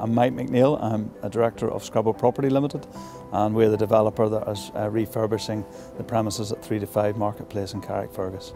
I'm Mike McNeil. I'm a director of Scrabo Property Limited, and we're the developer that is uh, refurbishing the premises at 3 to 5 Marketplace in Carrickfergus.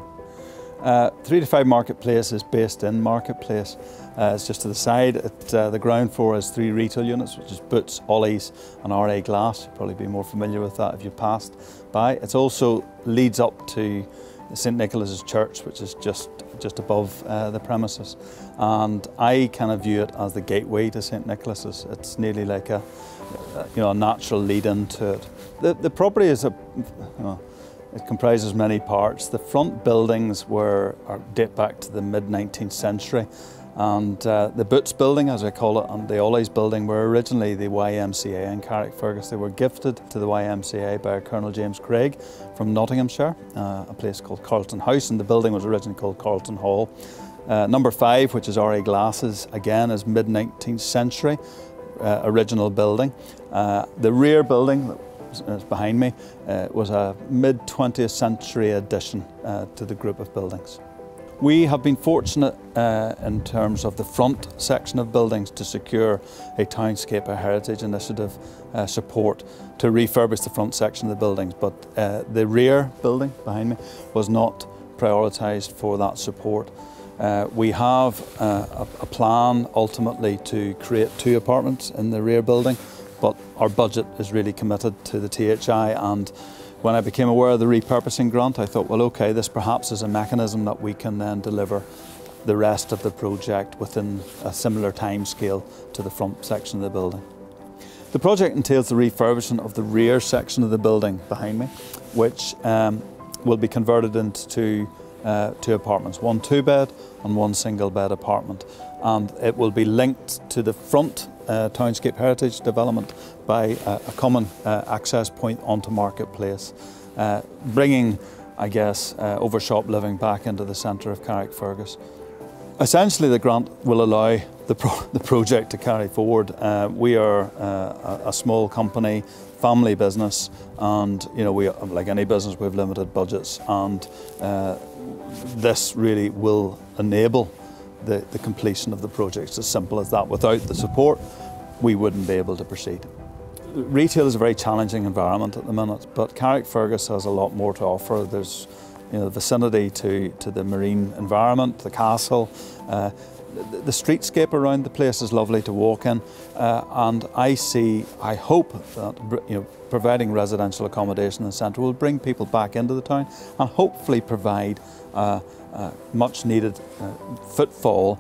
Uh, 3 to 5 Marketplace is based in Marketplace. Uh, it's just to the side. At, uh, the ground floor is three retail units, which is Boots, Ollie's and RA Glass. You'll probably be more familiar with that if you passed by. It also leads up to St Nicholas's Church, which is just just above uh, the premises. And I kind of view it as the gateway to St Nicholas's. It's nearly like a, you know, a natural lead into it. The, the property is a, you know, it comprises many parts. The front buildings were date back to the mid 19th century, and uh, the Boots building, as I call it, and the Ollie's building were originally the YMCA in Carrickfergus. They were gifted to the YMCA by Colonel James Craig from Nottinghamshire, uh, a place called Carlton House, and the building was originally called Carlton Hall. Uh, number five, which is RA Glasses, again is mid 19th century. Uh, original building. Uh, the rear building is behind me, uh, was a mid 20th century addition to the group of buildings. We have been fortunate uh, in terms of the front section of buildings to secure a Townscape Heritage Initiative uh, support to refurbish the front section of the buildings, but uh, the rear building behind me was not prioritised for that support. Uh, we have uh, a, a plan ultimately to create two apartments in the rear building but our budget is really committed to the THI and when I became aware of the repurposing grant I thought well okay this perhaps is a mechanism that we can then deliver the rest of the project within a similar time scale to the front section of the building. The project entails the refurbishment of the rear section of the building behind me which um, will be converted into uh, two apartments, one two bed and one single bed apartment and it will be linked to the front uh, Townscape Heritage Development by uh, a common uh, access point onto Marketplace, uh, bringing, I guess, uh, overshop living back into the centre of Carrickfergus. Essentially, the grant will allow the, pro the project to carry forward. We are a, a small company, family business, and you know, we like any business, we have limited budgets, and this really will enable the, the completion of the project. It's as simple as that. Without the support, we wouldn't be able to proceed. Retail is a very challenging environment at the minute, but Carrickfergus has a lot more to offer. There's you know, the vicinity to, to the marine environment, the castle, uh, the, streetscape around the place is lovely to walk in, uh, and I see, I hope that you know, providing residential accommodation in the centre will bring people back into the town and hopefully provide uh, uh, much needed uh, footfall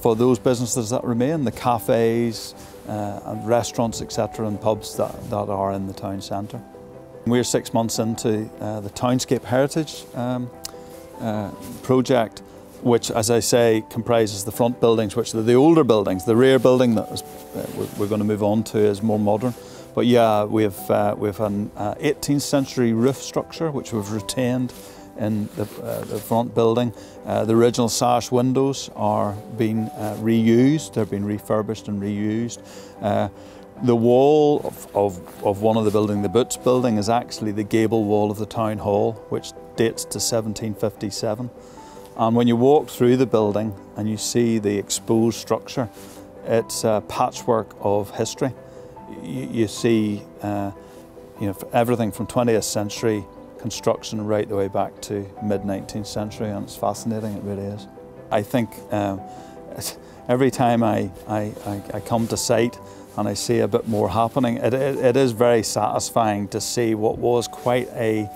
for those businesses that remain, the cafes uh, and restaurants, etc., and pubs that, that are in the town centre. We're six months into uh, the Townscape Heritage um, project, which, as I say, comprises the front buildings, which are the older buildings. The rear building that uh, we're going to move on to is more modern. But yeah, we have, uh, we have an 18th century roof structure, which we've retained in the, uh, the front building. Uh, the original sash windows are being uh, reused, they're being refurbished and reused. Uh, the wall of, of, of, one of the building, the Boots building, is actually the gable wall of the town hall, which dates to 1757. And when you walk through the building and you see the exposed structure, it's a patchwork of history. You, you see uh, you know, everything from 20th century construction right the way back to mid 19th century and it's fascinating, it really is. I think um, every time I, I, I, come to site and I see a bit more happening, it, it, it is very satisfying to see what was quite a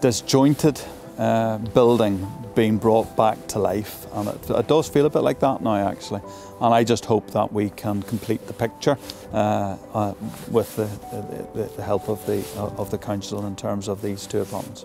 disjointed uh, building being brought back to life and it, it, does feel a bit like that now actually and I just hope that we can complete the picture uh, uh, with the, the, the, help of the, of the council in terms of these two apartments.